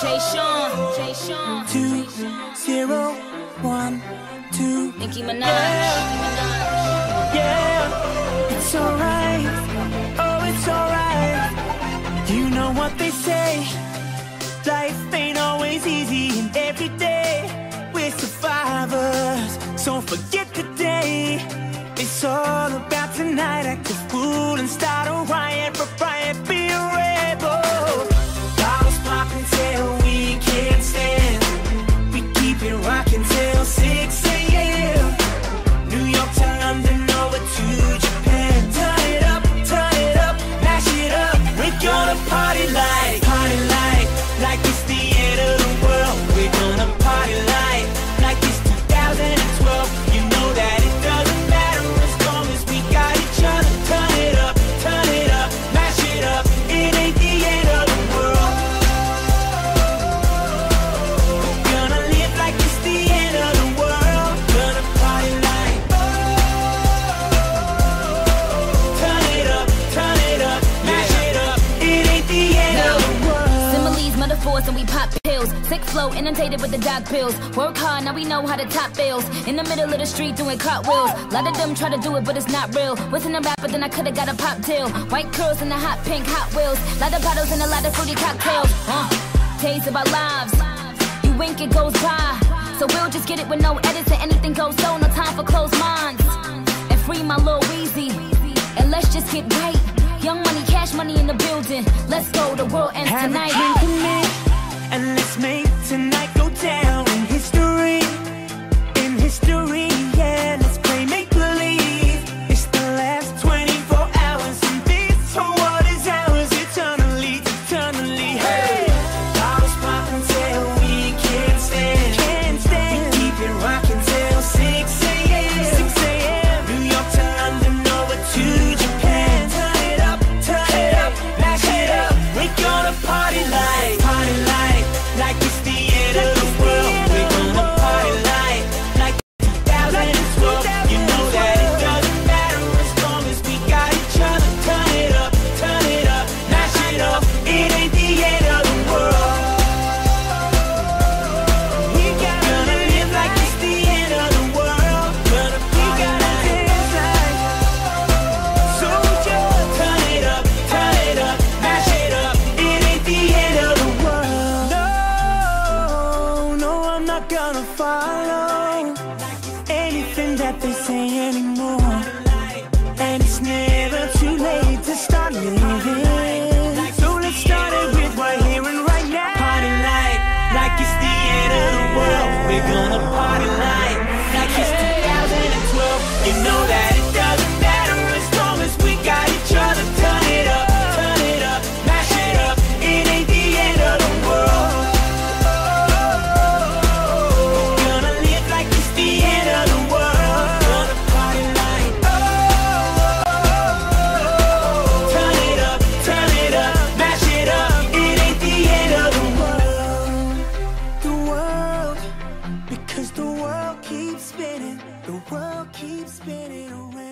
Jay Sean, Jay Sean, two, zero, one, two. Nicki Minaj. Yeah, it's alright. Oh, it's alright. You know what they say. Life ain't always easy, and every day we're survivors. So forget today. It's all about tonight. Act a fool and start a riot, Similes, and we pop pills. Sick flow, inundated with the dog pills. Work hard, now we know how to top bills. In the middle of the street doing cartwheels. lot of them try to do it, but it's not real. Wasn't a rapper, then I could've got a pop deal. White curls and the hot pink Hot Wheels. lot of bottles and a lot of fruity cocktails. Uh, days of our lives. You wink, it goes by. So we'll just get it with no edits and anything goes so. No time for closed minds. And free my little Weezy. And let's just get right. Young money, cash money in the building. Let's go, the world ends Have tonight. And let's make tonight go down that they say anymore. And it's never too late to start living. Keeps spinning. The world keeps spinning around.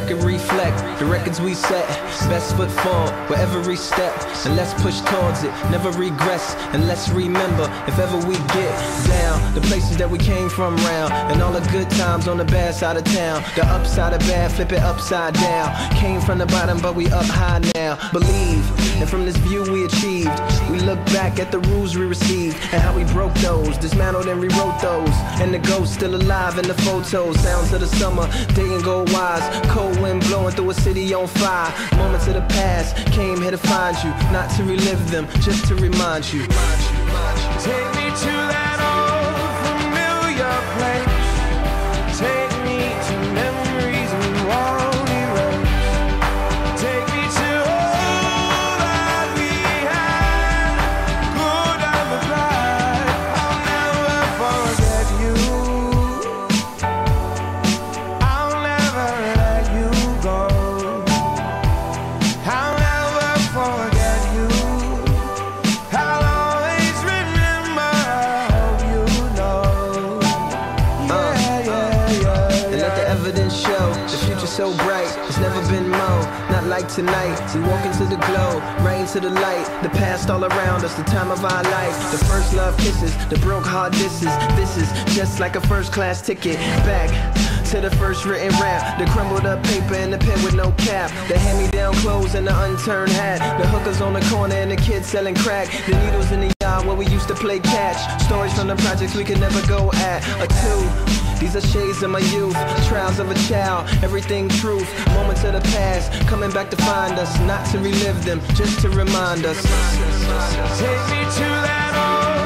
Record reflect the records we set. Best foot forward with every step, and let's push towards it. Never regress, and let's remember if ever we get down the places that we came from round, and all the good times on the bad side of town. The upside of bad, flip it upside down. Came from the bottom, but we up high now. Believe, and from this view we achieved. We look back at the rules we received and how we broke those, dismantled and rewrote those. And the ghost still alive in the photos. Sounds of the summer, day and go wise. Cold wind blowing through a city on fire. Moments of the past came here to find you, not to relive them, just to remind you. Take me to that old familiar place. The future's so bright, it's never been more. Not like tonight. We walk into the glow, right into the light. The past all around us, the time of our life. The first love kisses, the broke heart disses. This is just like a first class ticket. Back to the first written rap. The crumbled up paper and the pen with no cap. The hand me down clothes and the unturned hat. The hookers on the corner and the kids selling crack. The needles in the yard where we used to play catch. Stories from the projects we could never go at. A two. These are shades of my youth, trials of a child, everything truth, moments of the past, coming back to find us, not to relive them, just to remind us. Take me to that old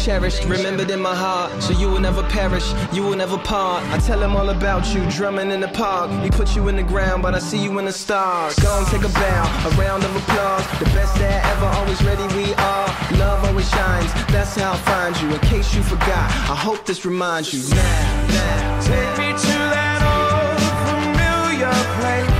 cherished, remembered in my heart, so you will never perish, you will never part. I tell them all about you, drumming in the park. We put you in the ground, but I see you in the stars. Go and take a bow, a round of applause. The best that ever, always ready we are. Love always shines, that's how I find you. In case you forgot, I hope this reminds you. Now, now. Take me to that old familiar place.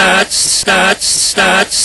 I'll always starts,